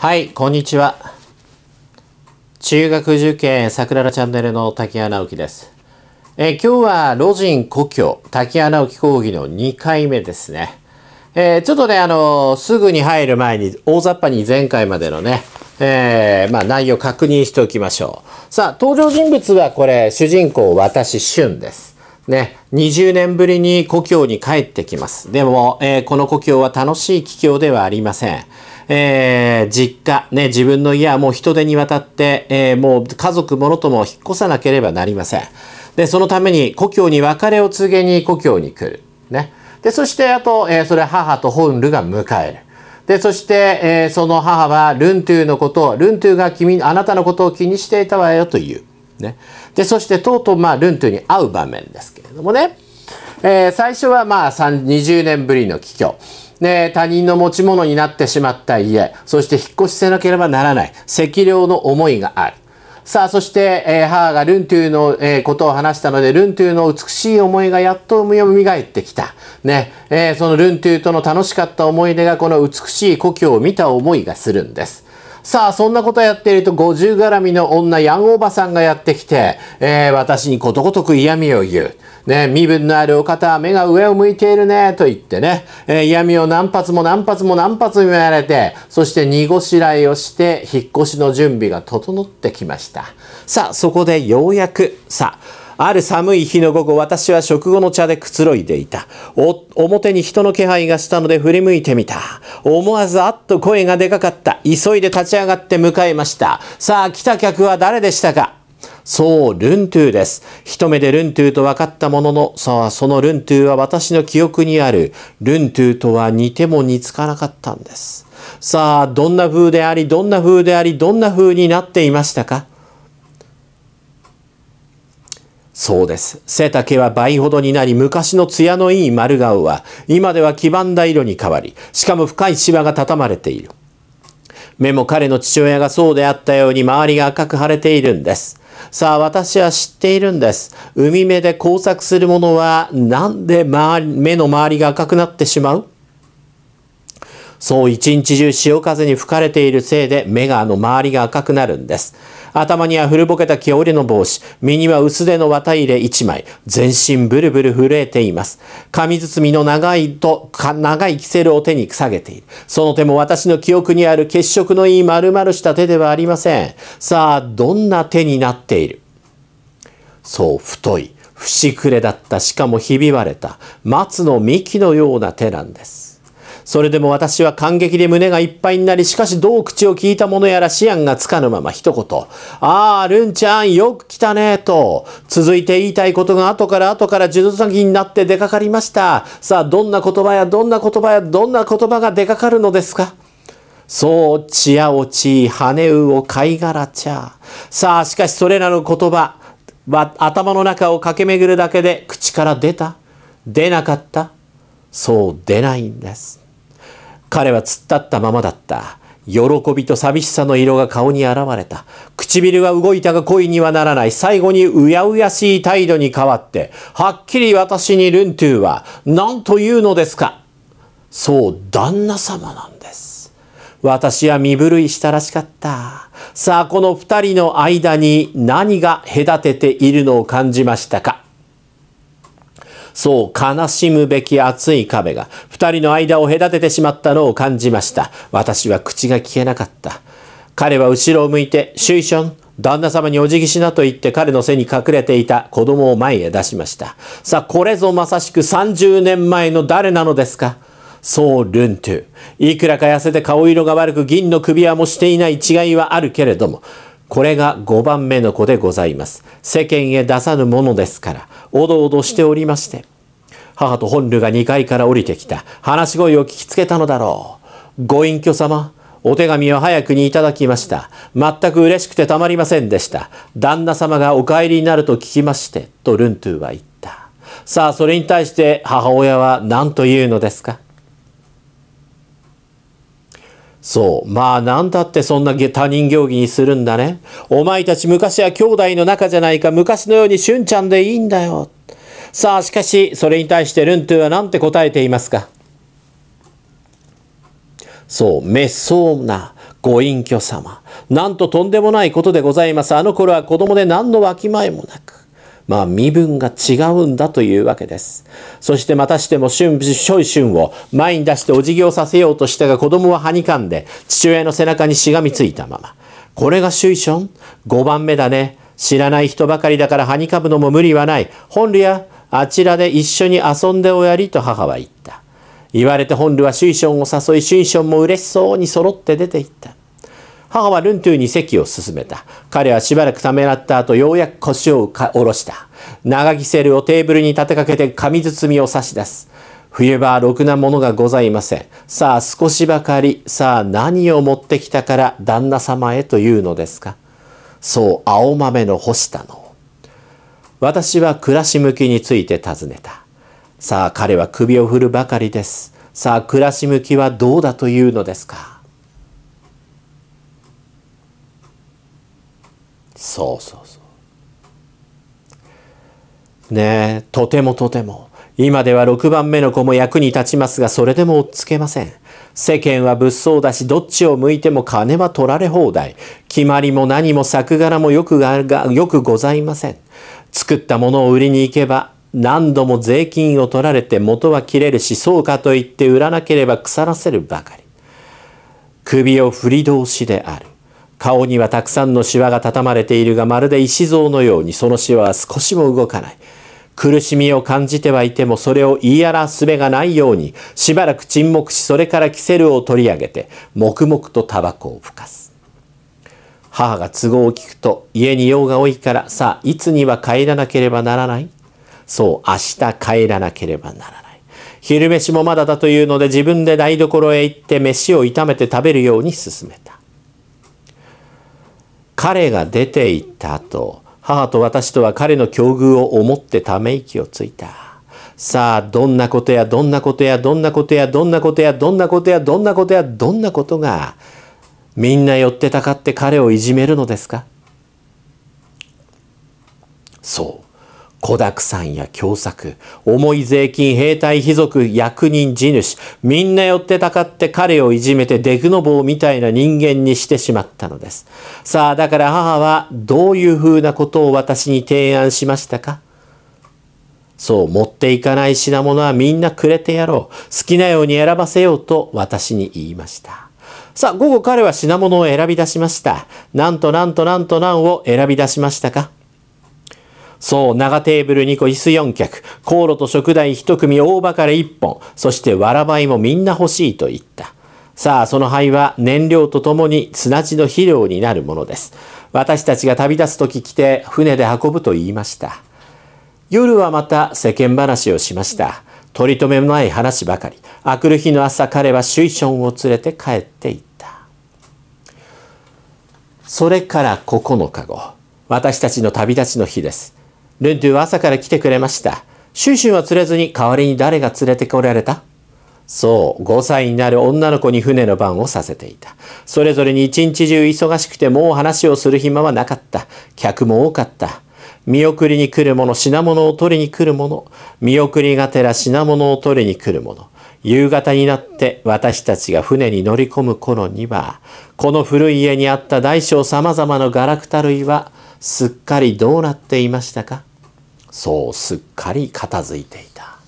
はい、こんにちは。中学受験桜田チャンネルの滝谷直樹です。え今日は老人故郷滝谷直樹講義の2回目ですね。えーちょっとね、あのーすぐに入る前に大雑把に前回までのね、えーまあ内容確認しておきましょう。さあ、登場人物はこれ、主人公私、俊です。ね、20年ぶりに故郷に帰ってきます。でも、えーこの故郷は楽しい帰郷ではありません。えー実家、ね、自分の家はもう人手に渡って、えーもう家族ものとも引っ越さなければなりません。で、そのために故郷に別れを告げに故郷に来る。ね。で、そしてあと、えーそれ母と本ルが迎える。で、そして、えーその母はルントゥーのことを、ルントゥーが君、あなたのことを気にしていたわよという。ね。で、そしてとうとう、まあ、ルントゥーに会う場面ですけれどもね。えー最初はまあ20年ぶりの帰郷。ね、他人の持ち物になってしまった家、そして引っ越しせなければならない、赤量の思いがある。さあ、そして、えー母がルントゥの、えーことを話したので、ルントゥの美しい思いがやっと蘇ってきた。ね、えーそのルントゥとの楽しかった思い出がこの美しい故郷を見た思いがするんです。さあ、そんなことやっていると、五十絡みの女、ヤンおばさんがやってきて、えー私にことごとく嫌味を言う。ね、身分のあるお方は目が上を向いているね、と言ってね、えー嫌味を何発も何発も何発も言われて、そして荷ごしらえをして、引っ越しの準備が整ってきました。さあ、そこでようやく、さあ、ある寒い日の午後、私は食後の茶でくつろいでいた。お、表に人の気配がしたので振り向いてみた。思わずあっと声がでかかった。急いで立ち上がって迎えました。さあ、来た客は誰でしたか？そう、ルントゥです。一目でルントゥと分かったものの、さあ、そのルントゥは私の記憶にある、ルントゥとは似ても似つかなかったんです。さあ、どんな風であり、どんな風であり、どんな風になっていましたか？そうです。背丈は倍ほどになり、昔の艶のいい丸顔は、今では黄ばんだ色に変わり、しかも深いシワが畳まれている。目も彼の父親がそうであったように周りが赤く腫れているんです。さあ、私は知っているんです。海目で工作するものは、なんで目の周りが赤くなってしまう？そう一日中潮風に吹かれているせいで目があの周りが赤くなるんです。頭には古ぼけた木織の帽子、身には薄手の綿入れ一枚、全身ブルブル震えています。紙包みの長いと、か長いキセルを手に下げている。その手も私の記憶にある血色のいい丸々した手ではありません。さあ、どんな手になっている？そう、太い、節くれだった、しかもひび割れた、松の幹のような手なんです。それでも私は感激で胸がいっぱいになり、しかしどう口を聞いたものやら思案がつかぬまま一言、ああ、ルンちゃん、よく来たね、と、続いて言いたいことが後から後から呪術先になって出かかりました。さあ、どんな言葉やどんな言葉やどんな言葉が出かかるのですか？そう、ちやおち、羽ねうお、貝殻茶。さあ、しかしそれらの言葉は頭の中を駆け巡るだけで口から出た？出なかった？そう、出ないんです。彼は突っ立ったままだった。喜びと寂しさの色が顔に現れた。唇は動いたが恋にはならない。最後にうやうやしい態度に変わって、はっきり私にルントゥーは何というのですか？そう、旦那様なんです。私は身震いしたらしかった。さあ、この二人の間に何が隔てているのを感じましたか？そう、悲しむべき熱い壁が、二人の間を隔ててしまったのを感じました。私は口が聞けなかった。彼は後ろを向いて、シュイション、旦那様にお辞儀しなと言って彼の背に隠れていた子供を前へ出しました。さあ、これぞまさしく30年前の誰なのですか？そう、ルントゥ。いくらか痩せて顔色が悪く銀の首輪もしていない違いはあるけれども、これが5番目の子でございます。世間へ出さぬものですから、おどおどしておりまして。母と本ルが2階から降りてきた。話し声を聞きつけたのだろう。ご隠居様、お手紙を早くにいただきました。全く嬉しくてたまりませんでした。旦那様がお帰りになると聞きまして、とルントゥは言った。さあ、それに対して母親は何というのですか？そう。まあ、なんだってそんな他人行儀にするんだね。お前たち昔は兄弟の仲じゃないか。昔のようにしゅんちゃんでいいんだよ。さあ、しかし、それに対してルントゥは何て答えていますか?そう、滅相な、ご隠居様。なんととんでもないことでございます。あの頃は子供で何のわきまえもなく。まあ身分が違うんだというわけです。そしてまたしても春、ショイ春を前に出してお辞儀をさせようとしたが子供ははにかんで父親の背中にしがみついたまま。これがシュイション ?5 番目だね。知らない人ばかりだからはにかむのも無理はない。本ルやあちらで一緒に遊んでおやりと母は言った。言われて本ルはシュイションを誘い、シュイションも嬉しそうに揃って出て行った。母はルントゥに席を進めた。彼はしばらくためらった後、ようやく腰を下ろした。長着セルをテーブルに立てかけて紙包みを差し出す。冬場はろくなものがございません。さあ少しばかり、さあ何を持ってきたから旦那様へというのですか？そう、青豆の干したの。私は暮らし向きについて尋ねた。さあ彼は首を振るばかりです。さあ暮らし向きはどうだというのですか？そうそうそう。ねえとてもとても。今では6番目の子も役に立ちますがそれでも追っつけません。世間は物騒だしどっちを向いても金は取られ放題。決まりも何も作柄もよくがよくございません。作ったものを売りに行けば何度も税金を取られて元は切れるしそうかといって売らなければ腐らせるばかり。首を振り通しである。顔にはたくさんのシワが畳まれているがまるで石像のようにそのシワは少しも動かない。苦しみを感じてはいてもそれを言い表す術がないようにしばらく沈黙しそれからキセルを取り上げて黙々とタバコをふかす。母が都合を聞くと家に用が多いからさあいつには帰らなければならない？そう明日帰らなければならない。昼飯もまだだというので自分で台所へ行って飯を炒めて食べるように勧めた。彼が出て行ったと、母と私とは彼の境遇を思ってため息をついた。さあ、どんなことやどんなことやどんなことやどんなことやどんなことやどんなことやどんなことがみんな寄ってたかって彼をいじめるのですか？そう。子だくさんや凶作、重い税金、兵隊、貴族、役人、地主、みんな寄ってたかって彼をいじめてデクノボーみたいな人間にしてしまったのです。さあ、だから母はどういうふうなことを私に提案しましたか？そう、持っていかない品物はみんなくれてやろう。好きなように選ばせようと私に言いました。さあ、午後彼は品物を選び出しました。なんとなんとなんとなんを選び出しましたか？そう、長テーブル2個、椅子4脚、航路と食台1組、大葉から1本、そしてわらばいもみんな欲しいと言った。さあ、その灰は燃料とともに砂地の肥料になるものです。私たちが旅立つ時来て船で運ぶと言いました。夜はまた世間話をしました。取り留めもない話ばかり。あくる日の朝彼はシュイションを連れて帰っていった。それから9日後、私たちの旅立ちの日です。ルントゥは朝から来てくれました。シュシュは釣れずに代わりに誰が連れてこられた？そう、5歳になる女の子に船の番をさせていた。それぞれに一日中忙しくてもう話をする暇はなかった。客も多かった。見送りに来る者、品物を取りに来る者、見送りがてら品物を取りに来る者。夕方になって私たちが船に乗り込む頃には、この古い家にあった大小様々なガラクタ類はすっかりどうなっていましたか？そうすっかり片付いていた。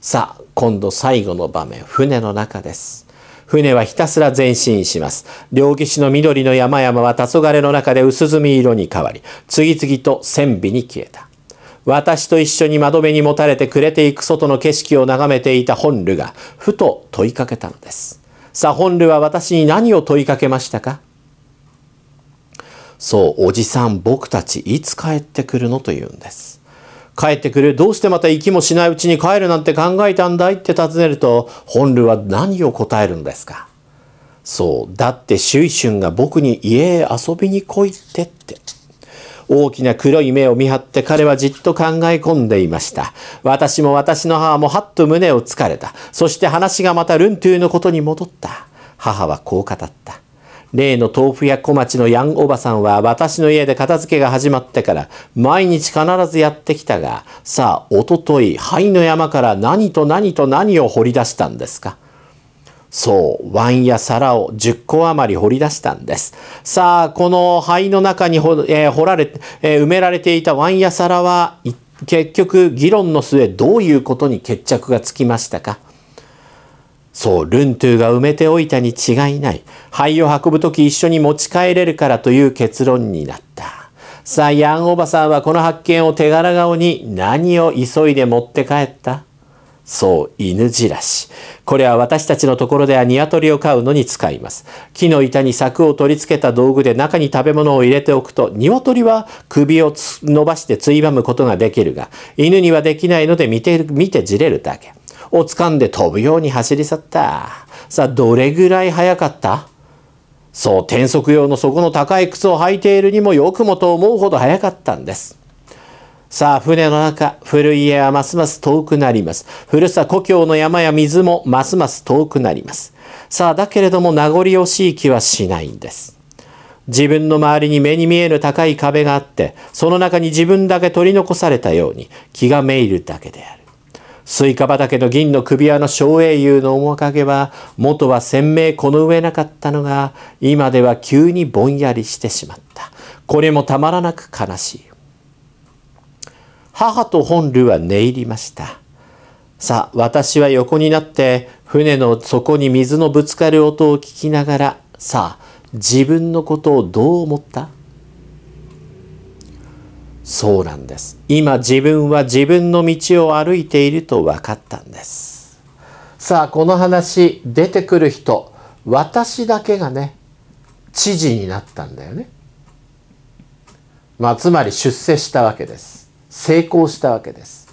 さあ今度最後の場面。船の中です。船はひたすら前進します。両岸の緑の山々は黄昏の中で薄墨色に変わり次々と線尾に消えた。私と一緒に窓辺に持たれてくれていく外の景色を眺めていた本ルがふと問いかけたのです。さあ本ルは私に何を問いかけましたか？そう、おじさん、僕たちいつ帰ってくるのと言うんです。帰ってくるどうしてまた息もしないうちに帰るなんて考えたんだいって尋ねると、本ルは何を答えるんですか？そう、だってシュイシュンが僕に家へ遊びに来いってって。大きな黒い目を見張って彼はじっと考え込んでいました。私も私の母もはっと胸をつかれた。そして話がまたルントゥーのことに戻った。母はこう語った。例の豆腐や小町のヤンおばさんは私の家で片付けが始まってから毎日必ずやってきたが、さあ、おととい、灰の山から何と何と何を掘り出したんですか？そう、ワンや皿を10個余り掘り出したんです。さあ、この灰の中に掘,、えー、掘られ、えー、埋められていたワンや皿は、結局議論の末どういうことに決着がつきましたか？そう、ルントゥが埋めておいたに違いない。灰を運ぶとき一緒に持ち帰れるからという結論になった。さあ、ヤンおばさんはこの発見を手柄顔に何を急いで持って帰った？そう、犬じらし。これは私たちのところでは鶏を飼うのに使います。木の板に柵を取り付けた道具で中に食べ物を入れておくと、鶏は首を伸ばしてついばむことができるが、犬にはできないので見て、見てじれるだけ。を掴んで飛ぶように走り去った。さあ、どれぐらい速かった？そう、転足用の底の高い靴を履いているにもよくもと思うほど速かったんです。さあ、船の中、古い家はますます遠くなります。古さ故郷の山や水もますます遠くなります。さあ、だけれども名残惜しい気はしないんです。自分の周りに目に見える高い壁があって、その中に自分だけ取り残されたように気がめいるだけである。スイカ畑の銀の首輪の小英雄の面影は、元は鮮明この上なかったのが、今では急にぼんやりしてしまった。これもたまらなく悲しい。母と宏児は寝入りました。さあ、私は横になって、船の底に水のぶつかる音を聞きながら、さあ、自分のことをどう思った？そうなんです。今自分は自分の道を歩いていると分かったんです。さあこの話出てくる人私だけがね知事になったんだよね。まあつまり出世したわけです。成功したわけです。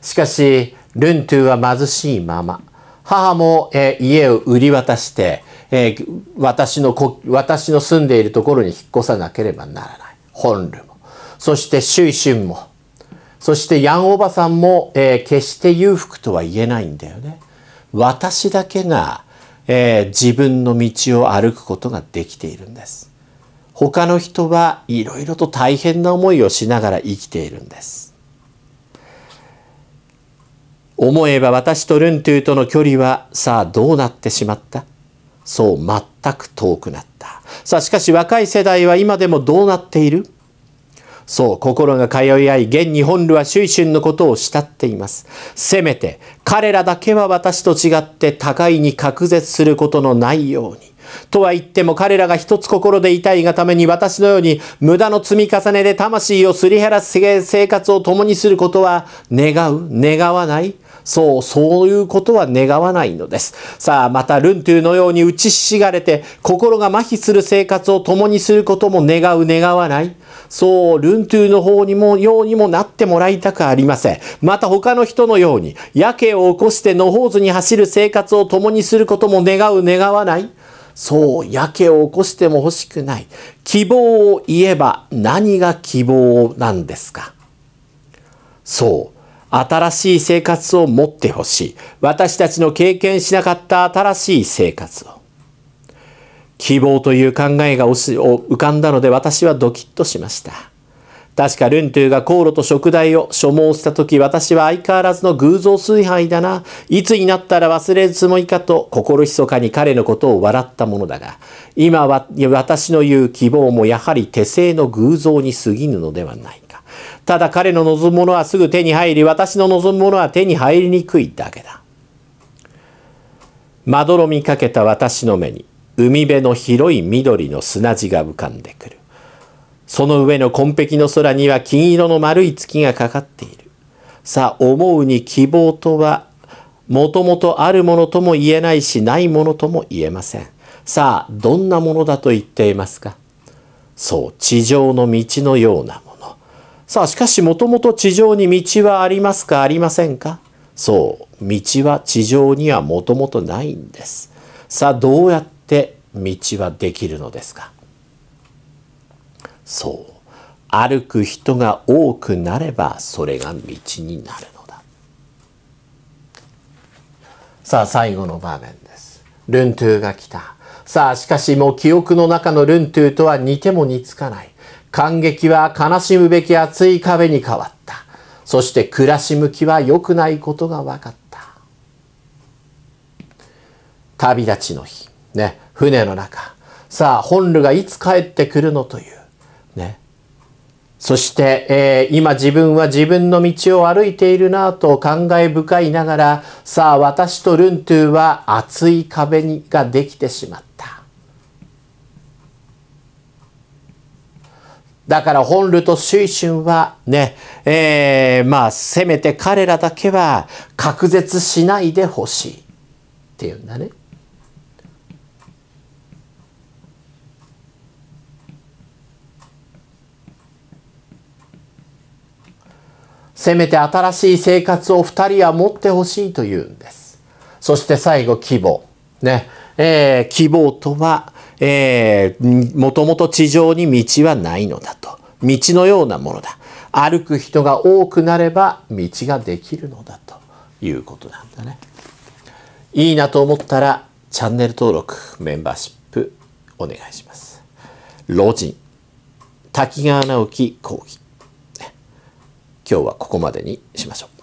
しかしルントゥは貧しいまま。母も、えー、家を売り渡して、えー、私の私の住んでいるところに引っ越さなければならない。本ルも。そして周囲春も、そしてヤンおばさんも、えー、決して裕福とは言えないんだよね。私だけが、えー、自分の道を歩くことができているんです。他の人はいろいろと大変な思いをしながら生きているんです。思えば私とルントゥーとの距離はさあどうなってしまった？そう全く遠くなった。さあしかし若い世代は今でもどうなっている？そう、心が通い合い、現日本ルは周春のことを慕っています。せめて、彼らだけは私と違って高いに隔絶することのないように。とは言っても彼らが一つ心でいたいがために私のように無駄の積み重ねで魂をすり減らす生活を共にすることは願う願わないそう、そういうことは願わないのです。さあ、また、ルントゥのように打ちひしがれて、心が麻痺する生活を共にすることも願う願わない。そう、ルントゥの方にも、ようにもなってもらいたくありません。また他の人のように、やけを起こして野放図に走る生活を共にすることも願う願わない？そう、やけを起こしても欲しくない。希望を言えば何が希望なんですか？そう。新しい生活を持ってほしい。私たちの経験しなかった新しい生活を。希望という考えが浮かんだので私はドキッとしました。確かルントゥが航路と食材を所望した時私は相変わらずの偶像崇拝だな。いつになったら忘れるつもりかと心密かに彼のことを笑ったものだが、今は私の言う希望もやはり手製の偶像に過ぎぬのではないか。ただ彼の望むものはすぐ手に入り、私の望むものは手に入りにくいだけだ。まどろみかけた私の目に、海辺の広い緑の砂地が浮かんでくる。その上の紺碧の空には金色の丸い月がかかっている。さあ、思うに希望とは、もともとあるものとも言えないし、ないものとも言えません。さあ、どんなものだと言っていますか？そう、地上の道のようなものさあ、しかしもともと地上に道はありますか？ありませんか？そう、道は地上にはもともとないんです。さあ、どうやって道はできるのですか？そう、歩く人が多くなればそれが道になるのだ。さあ、最後の場面です。ルントゥが来た。さあ、しかしもう記憶の中のルントゥとは似ても似つかない。感激は悲しむべき厚い壁に変わった。そして暮らし向きは良くないことが分かった。旅立ちの日、ね、船の中、さあ、本ルがいつ帰ってくるのという、ね。そして、えー、今自分は自分の道を歩いているなと感慨深いながら、さあ、私とルントゥは厚い壁にができてしまった。だから本ルとシュイシュンはね、えー、まあ、せめて彼らだけは隔絶しないでほしいっていうんだね。せめて新しい生活を二人は持ってほしいというんです。そして最後希望。ね。えー、希望とは、えー、もともと地上に道はないのだと。道のようなものだ。歩く人が多くなれば道ができるのだということなんだね。いいなと思ったらチャンネル登録、メンバーシップお願いします。老人、滝川直樹講義。今日はここまでにしましょう。